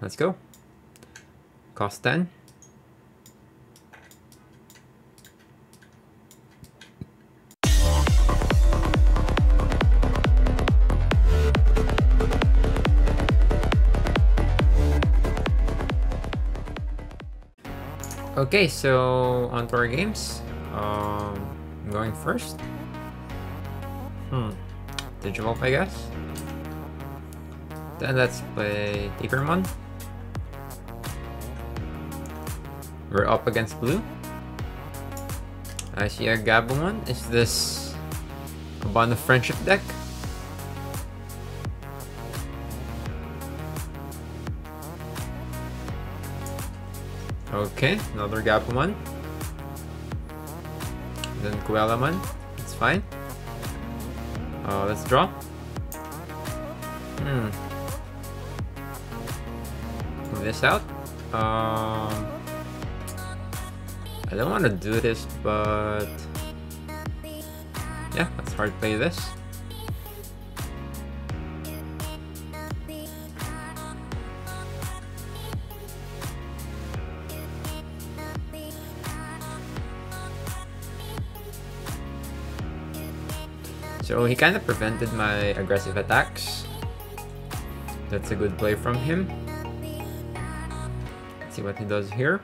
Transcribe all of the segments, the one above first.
Let's go. Cost 10. Okay, so on to our games. Um, I'm going first. Hmm. Digivolve, I guess. Then let's play Tapirmon. We're up against blue. I see a Gabumon. Is this a Bond of Friendship deck? Okay, another Gabumon. Then Kuelamon. It's fine. Uh, let's draw. Hmm. Move this out. Um, I don't want to do this, but yeah, let's hard play this. So he kind of prevented my aggressive attacks. That's a good play from him. Let's see what he does here.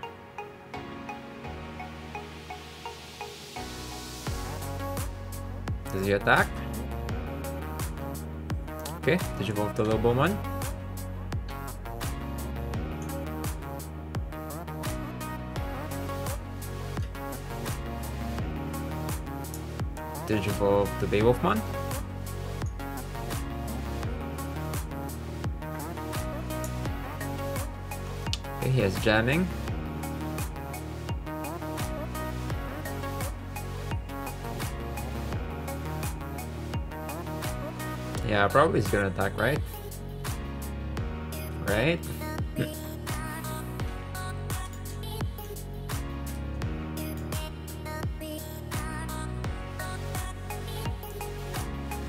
Does he attack? Okay, did you Digivolve the Lobomon. Digivolve the Beowulfmon. Okay, he has jamming. Yeah, probably he's gonna attack, right? Right?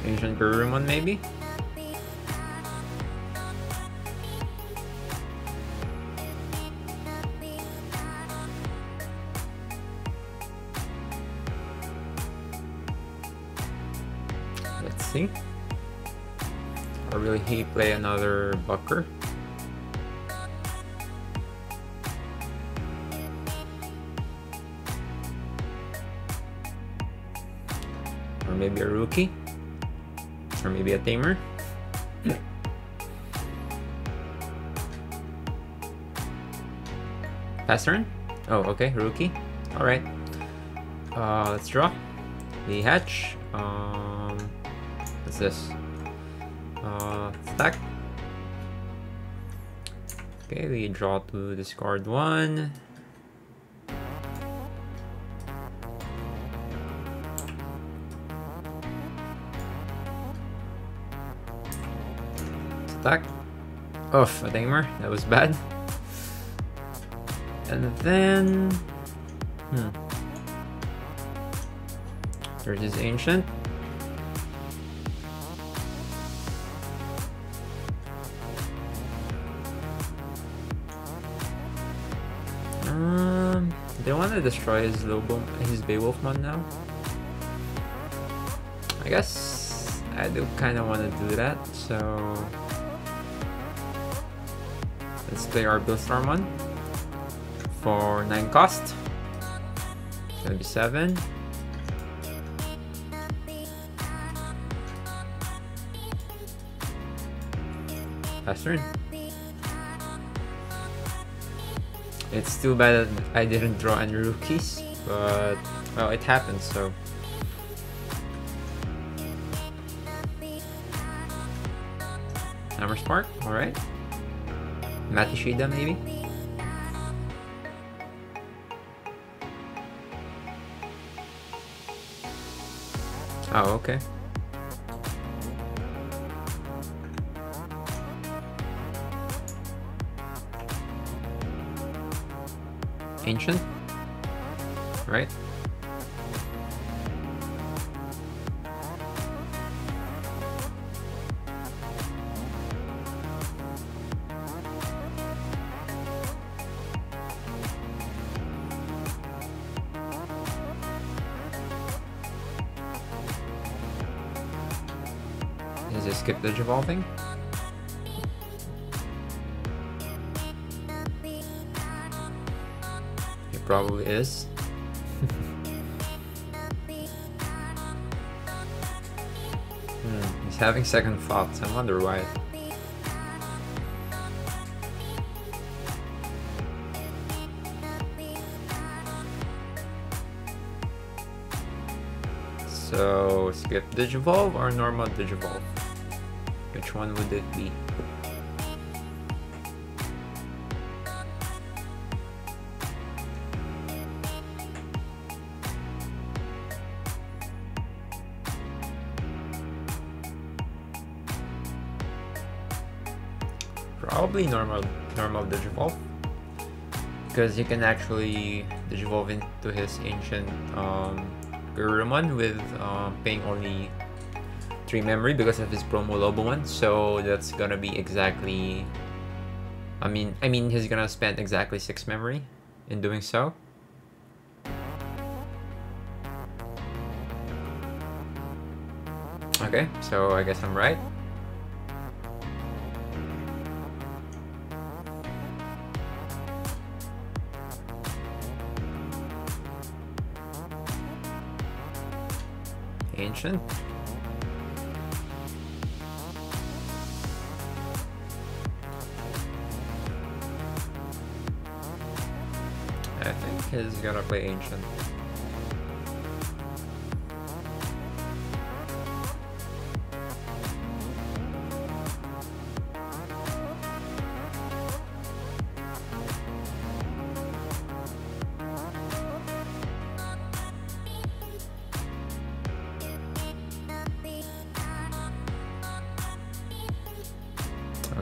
Ancient Garurumon maybe? He play another Bucker? Or maybe a rookie? Or maybe a tamer? Pass turn? Oh, okay, rookie. Alright. Uh, let's draw. The hatch. Um, what's this? Uh, stack. Okay, we draw to discard one. Stack. Oh, a tamer. That was bad. And then... Hmm. There's his ancient. Destroy his Lobo, his Beowulfmon now. I guess I do kind of want to do that, so let's play our Beelzemon for 9 cost. It's gonna be 7. Pass turn. It's too bad that I didn't draw any rookies, but well, it happened, so. Hammer Spark, alright. Matt Ishida maybe? Oh, okay. ancient, right? Is it skip the Jabal thing? Probably is. hmm, he's having second thoughts, I wonder why. So skip Digivolve or normal Digivolve? Which one would it be? Probably normal normal Digivolve. Because you can actually Digivolve into his ancient um, with uh, paying only 3 memory because of his promo Lobo one So that's gonna be exactly... I mean, I mean he's gonna spend exactly 6 memory in doing so. Okay, so I guess I'm right. Ancient. I think he's gonna play Ancient.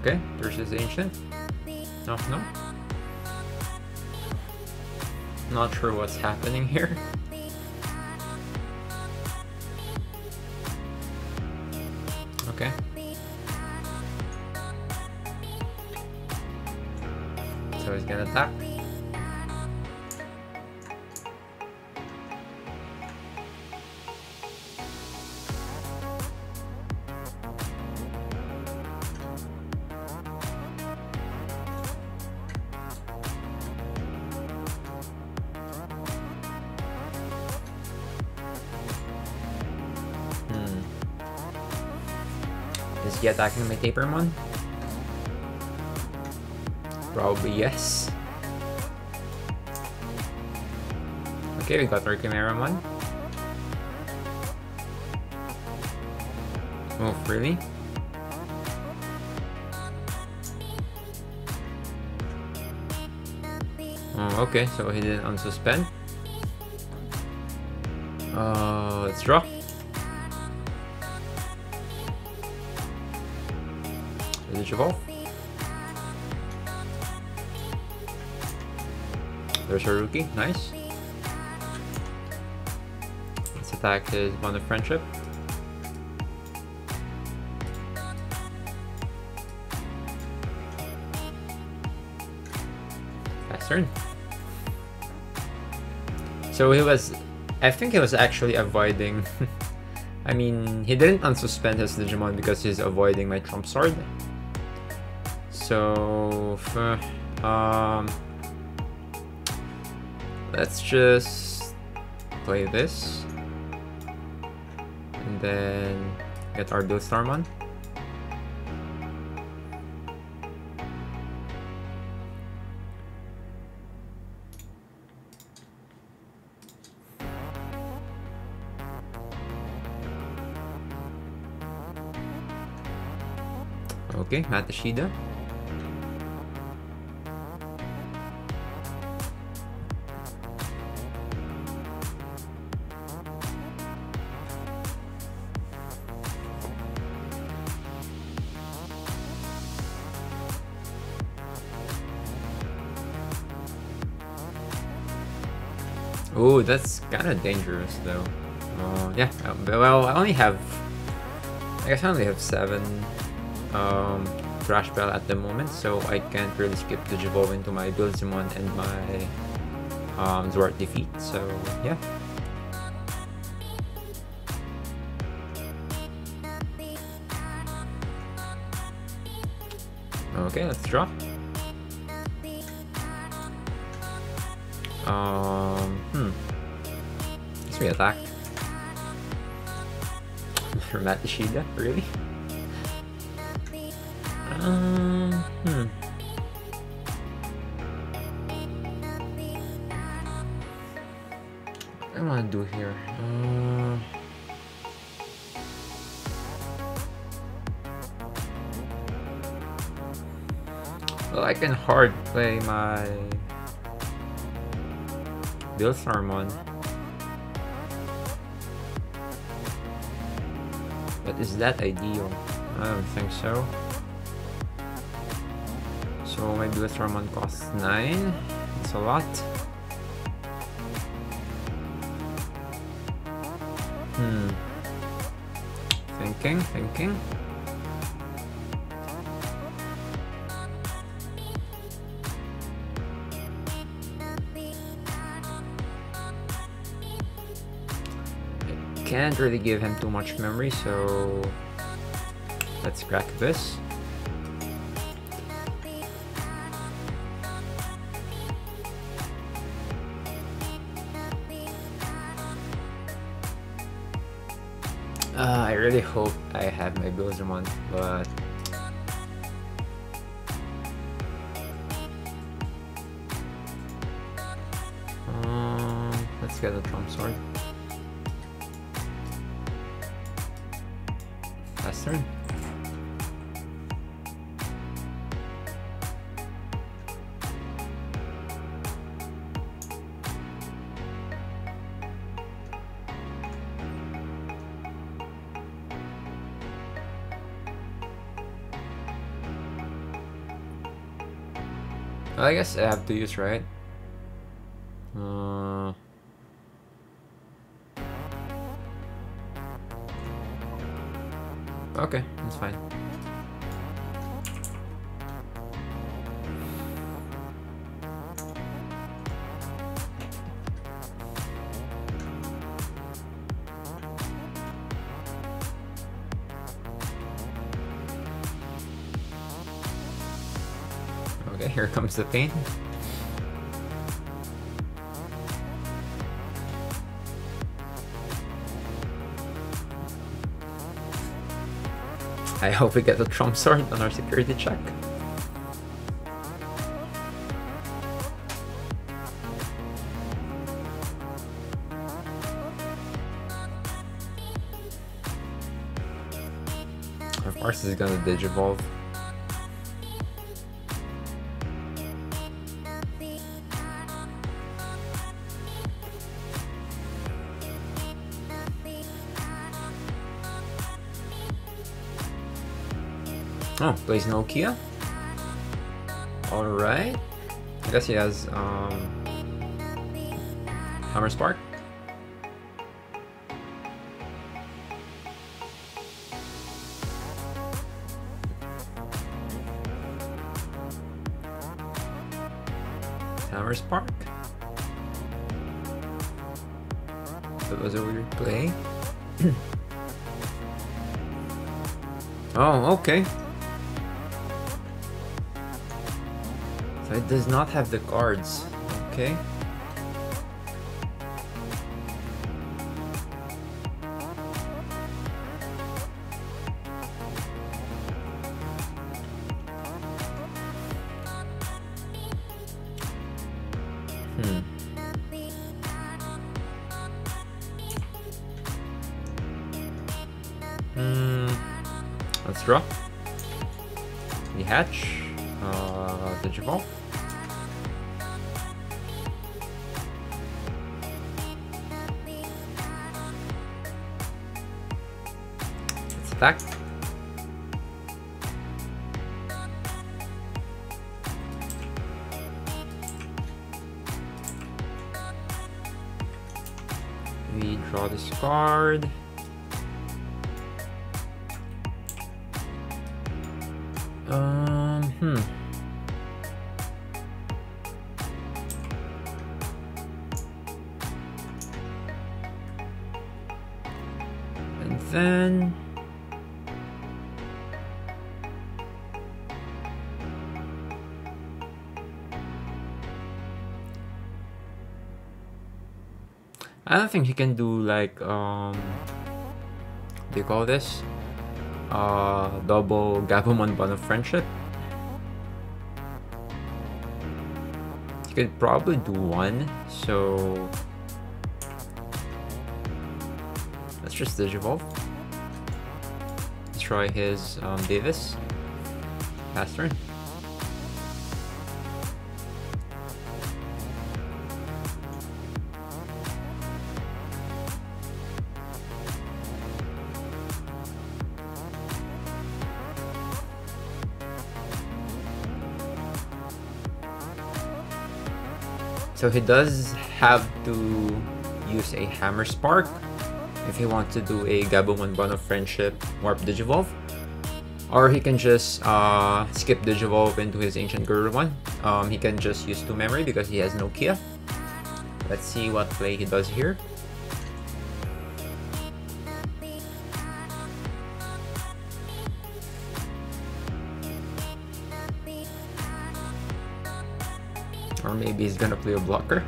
Okay, his ancient. No, no. Not sure what's happening here. Okay. So he's gonna attack. Attacking my Tapirmon? Probably yes. Okay, we got our Chimeramon. Oh, really? Oh, okay, so he didn't unsuspend. Uh, let's draw. Evolve? There's Haruki, nice. Let's attack is Bond of Friendship. Fast turn. So he was, I think he was actually avoiding, I mean, he didn't unsuspend his Digimon because he's avoiding my Trump Sword. So, um, let's just play this and then get our Beelzemon. Okay, Matt Ishida. Oh, that's kind of dangerous though. Uh, yeah, uh, well, I only have, I guess I only have seven um, Trash Bell at the moment, so I can't really skip Digivolve into my Beelzemon and my um, Zwart defeat, so yeah. Okay, let's draw. Um. Guess we attack. Matt Ishida, really? Um, hmm. What do I want to do here? Uh, well, I can hard play my Beelzemon. But is that ideal? I don't think so. So my Beelzemon costs 9. It's a lot. Hmm. Thinking, thinking. Can't really give him too much memory, so let's crack this. Uh, I really hope I have my Beelzemon, but um, let's get a Trump Sword. I guess I have to use, right? Uh, okay, that's fine. The pain. I hope we get the Trump sword on our security check. Of course, is gonna digivolve. Oh, plays Nokia. Alright. I guess he has um Hammer Spark. Hammer Spark. That was a weird play. oh, okay. It does not have the cards. Okay. Hmm. Hmm. Let's draw. We hatch. Uh, Digivolve. Let's attack. We draw this card. I don't think he can do like um do you call this? Uh double Gabumon Bond of Friendship. He could probably do one, so let's just Digivolve. Let's try his um, Davis. Pass turn. So he does have to use a Hammer Spark if he wants to do a Gabumon Bond of Friendship Warp Digivolve. Or he can just uh, skip Digivolve into his Ancient Garurumon. Um, he can just use 2 memory because he has Nokia. Let's see what play he does here. Maybe he's gonna play a blocker.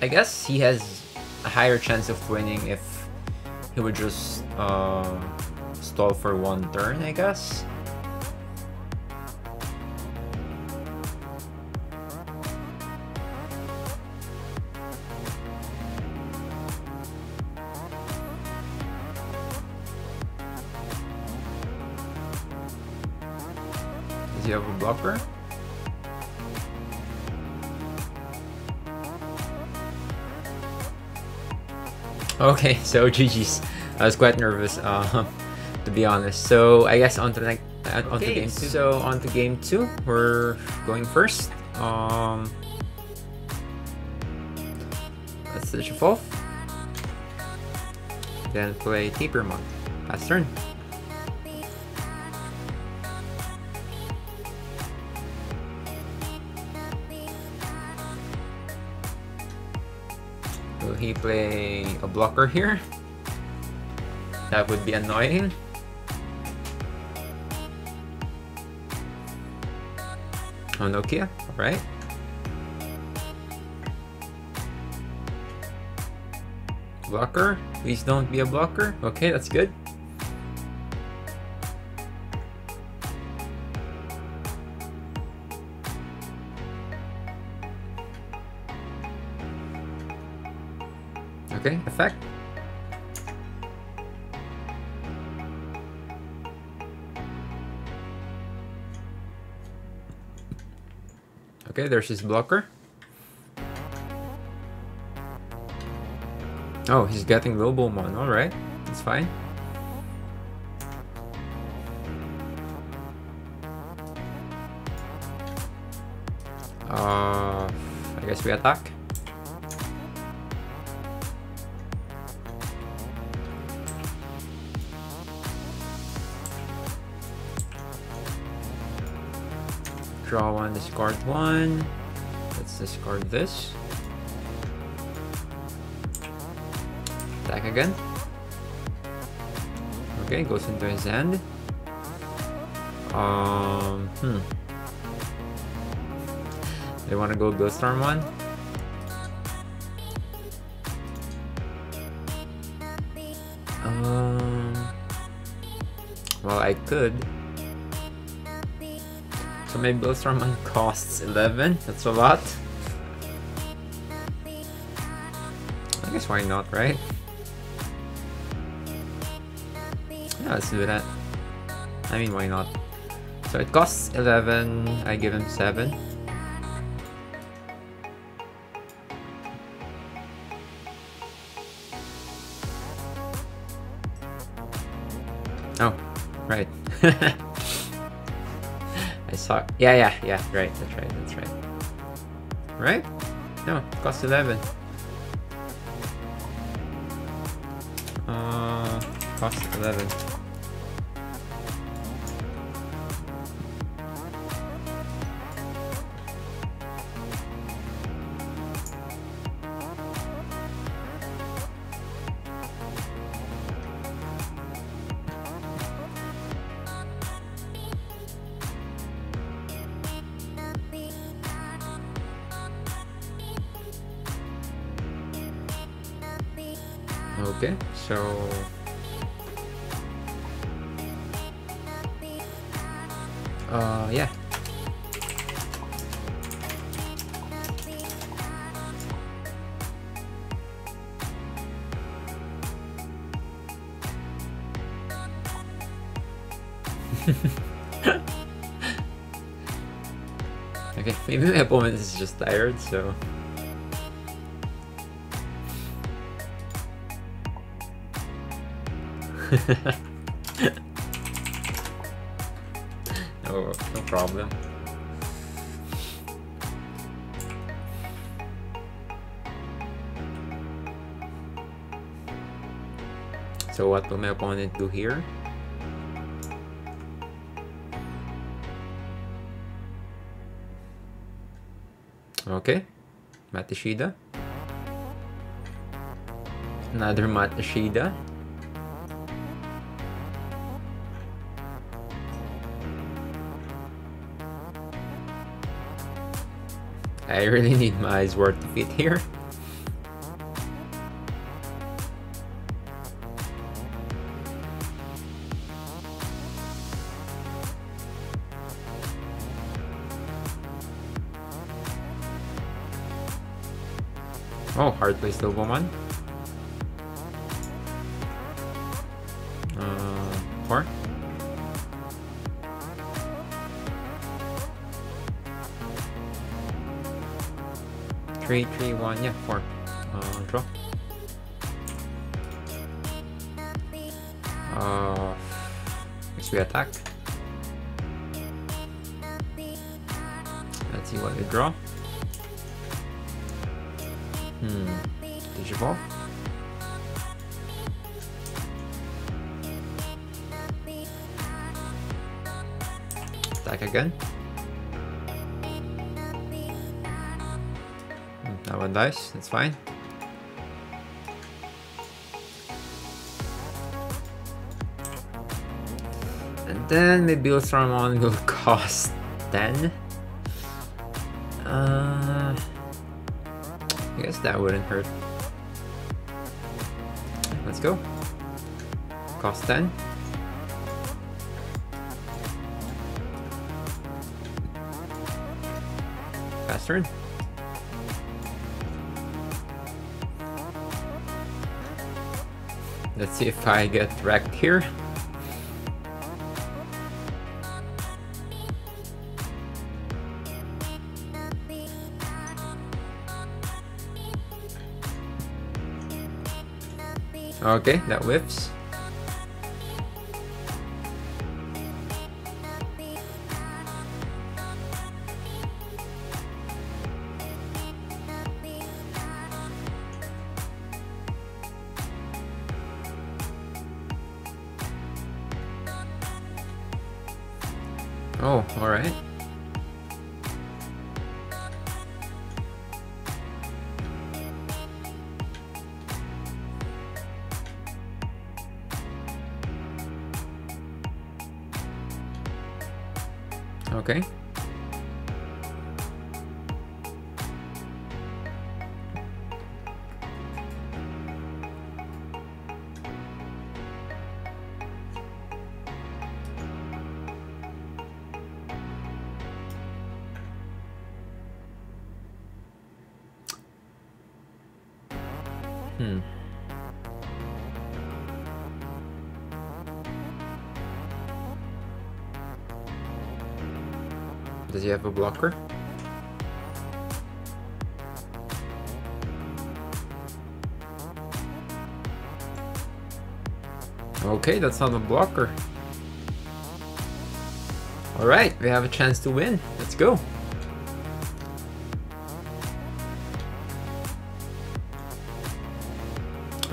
I guess he has a higher chance of winning if he would just uh, stall for one turn, I guess. Does he have a blocker? Okay, so GG's. I was quite nervous, uh, to be honest. So I guess on to like uh, on to Okay, game so- two. So on to game two. We're going first. Um, let's Digivolve. Then play Tapirmon. Pass turn. Will he play a blocker here? That would be annoying. Oh, Nokia, alright. Blocker? Please don't be a blocker. Okay, that's good. Okay, effect. Okay, there's his blocker. Oh, he's getting Lobomon. Alright, that's fine. Uh, I guess we attack. Draw one, discard one. Let's discard this. Attack again. Okay, goes into his hand. Um, hmm. They want to go Ghost Arm one? Um, well, I could. So maybe one costs 11. That's a lot. I guess why not, right? Yeah, let's do that. I mean, why not? So it costs 11, I give him 7. Oh, right. Yeah, yeah, yeah. Right. That's right. That's right. Right? No, it costs 11. Uh, cost 11. Okay, so uh yeah. okay, maybe my opponent is just tired, so no, no problem. So what will my opponent do here? Okay, Matt Ishida. Another Matt Ishida. I really need my Sword to fit here. Oh, hard place. Uh, Three, three, one, yeah, four. Uh, draw. Uh, guess we attack. Let's see what we draw. Hmm. Digivolve. Attack again. Hmm, That that's fine. And then maybe Ultramon will cost 10. Uh, I guess that wouldn't hurt. Let's go. Cost 10. Fast turn. Let's see if I get wrecked here. Okay, that whiffs. Okay. Have a blocker? Okay, that's not a blocker. Alright, we have a chance to win. Let's go.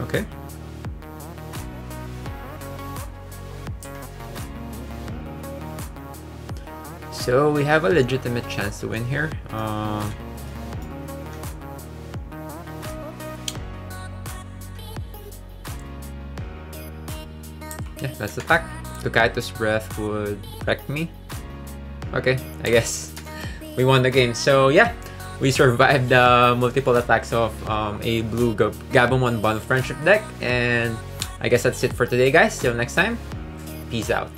Okay. So we have a legitimate chance to win here. Uh, yeah, let's attack. Tokaido's breath would wreck me. Okay, I guess we won the game. So yeah, we survived the multiple attacks of um, a blue Gabumon Bond Friendship deck. And I guess that's it for today, guys. Till next time, peace out.